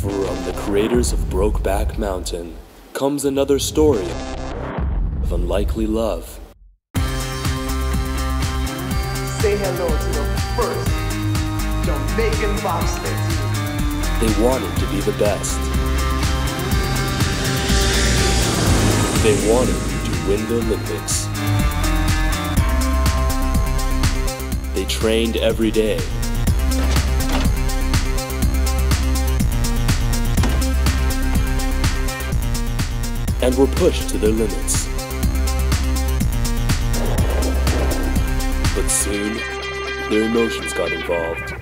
From the creators of Brokeback Mountain comes another story of unlikely love. Say hello to the first Jamaican bobsled. They wanted to be the best. They wanted to win the Olympics. They trained every day. And were pushed to their limits. But soon, their emotions got involved.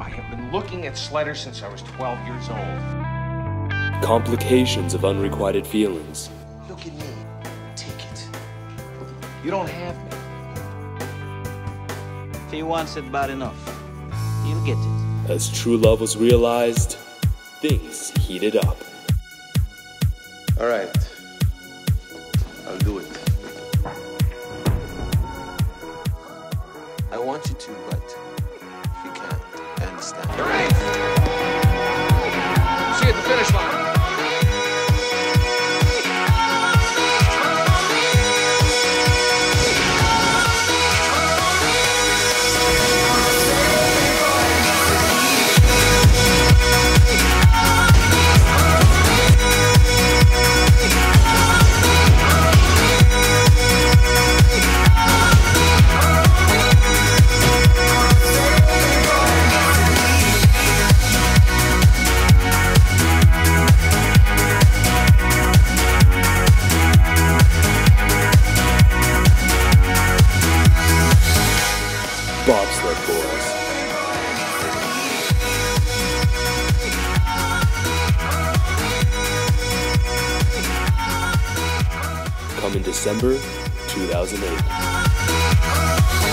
I have been looking at Slater since I was 12 years old. Complications of unrequited feelings. Look at me. Take it. You don't have me. If he wants it bad enough, he'll get it. As true love was realized, things heated up. All right. I'll do it. I want you to, but you can't, I understand. See you at the finish line. In December 2008.